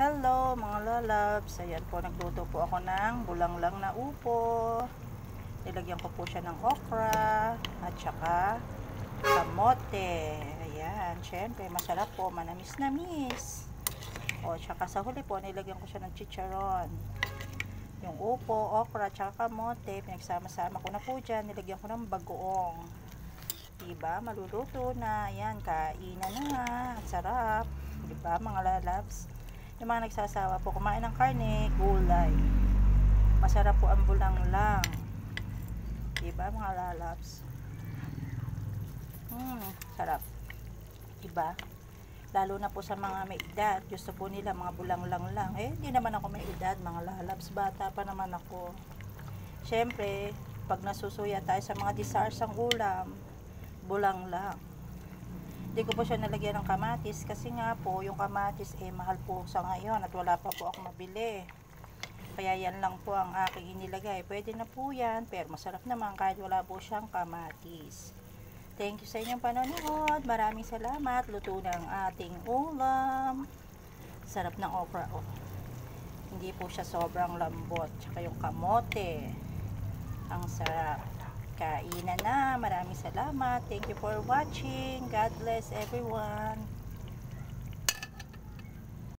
Hello mga lalabs. Ayan po, nagluto po ako ng bulanglang na upo. Nilagyan ko po siya ng okra at saka kamote. Ayan, syempre masarap po, manamis-namis. O, tsaka sa huli po, nilagyan ko siya ng chicharon. Yung upo, okra, tsaka kamote, pinagsama-sama ko na po dyan. Nilagyan ko ng bagoong. Diba? Maluluto na. Ayan, kainan na. Ang sarap. Diba, mga lalabs? Yung mga nagsasawa po, kumain ng karne, gulay. Masarap po ang bulanglang. Diba, mga lalabs? Hmm, sarap. Diba? Lalo na po sa mga may edad. Gusto po nila mga bulanglang lang. Eh, hindi naman ako may edad, mga lalabs. Bata pa naman ako. Siyempre, pag nasusuya tayo sa mga disarsang ulam, bulang lang. Hindi ko po siya nalagyan ng kamatis kasi nga po yung kamatis eh mahal po sa ngayon at wala pa po ako mabili. Kaya yan lang po ang aking inilagay. Pwede na po yan pero masarap naman kahit wala po siyang kamatis. Thank you sa inyong panonood. Maraming salamat. Luto na ang ating ulam. Sarap ng okra. Oh. Hindi po siya sobrang lambot. Tsaka yung kamote. Ang sarap. Kainan na. Maraming salamat. Thank you for watching. God bless everyone.